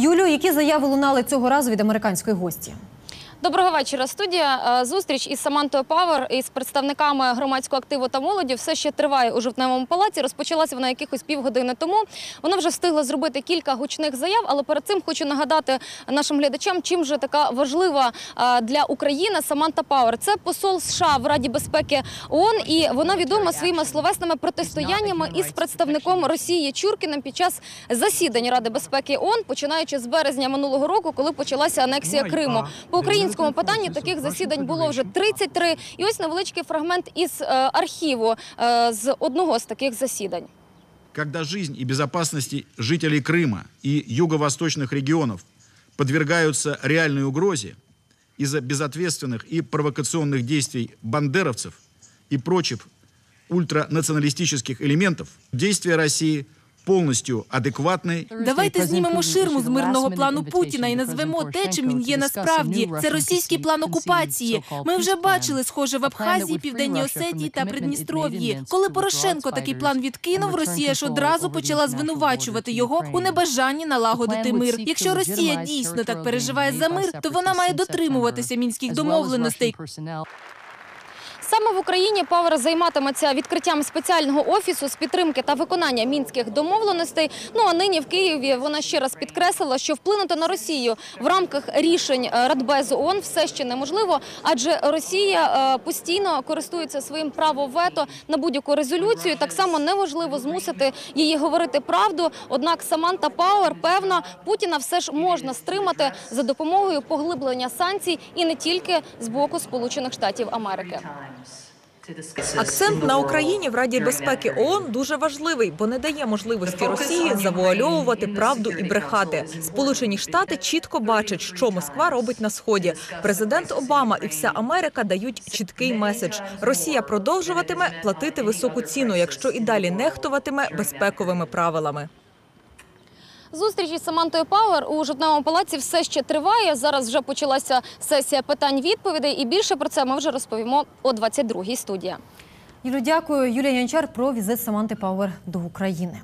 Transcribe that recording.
Юлю, які заяви лунали цього разу від американської гості? Доброго вечора, студія. Е, Зустріч із Самантою Павер із представниками громадського активу та молоді все ще триває у жовтневому палаці. Розпочалася вона якихось півгодини тому. Вона вже встигла зробити кілька гучних заяв, але перед цим хочу нагадати нашим глядачам, чим же така важлива е, для України Саманта Пауер. Це посол США в Раді безпеки ООН, і вона відома своїми словесними протистояннями із представником Росії Чуркіним під час засідань Ради безпеки ООН, починаючи з березня минулого року, коли почалася анексія Криму. По українському питанні таких засідань було вже 33. І ось невеличкий фрагмент із е, архіву е, з одного з таких засідань. когда жизнь и безопасность жителей Крыма и юго-восточных регионов подвергаются реальной угрозе из-за безответственных и провокационных действий бандеровцев и прочих ультранационалистических элементов, действия России полностью адекватны Давайте знімемо ширму з мирного плану Путіна і назвемо те, чим він є насправді. Це російський план окупації. Ми вже бачили схоже в Абхазії, Південній Осетії та Придністров'ї. Коли Порошенко такий план відкинув, Росія ж одразу почала звинувачувати його у небажанні налагодити мир. Якщо Росія дійсно так переживає за мир, то вона має дотримуватися мінських домовленостей. Саме в Україні Павер займатиметься відкриттям спеціального офісу з підтримки та виконання мінських домовленостей. Ну а нині в Києві вона ще раз підкреслила, що вплинути на Росію в рамках рішень е, Радбезу ООН все ще неможливо, адже Росія е, постійно користується своїм правом вето на будь-яку резолюцію. Так само неможливо змусити її говорити правду. Однак Саманта Пауер певна, Путіна все ж можна стримати за допомогою поглиблення санкцій і не тільки з боку Сполучених Штатів Америки. Акцент на Україні в Раді безпеки ООН дуже важливий, бо не дає можливості Росії завуальовувати правду і брехати. Сполучені Штати чітко бачать, що Москва робить на сході. Президент Обама і вся Америка дають чіткий меседж: Росія продовжуватиме платити високу ціну, якщо і далі нехтуватиме безпековими правилами. Зустріч із Самантою Пауер у жовтневому палаці все ще триває. Зараз вже почалася сесія питань-відповідей, і більше про це ми вже розповімо о 22-й студії. Юлю, дякую. Юлія Янчар про візит Саманти Пауер до України.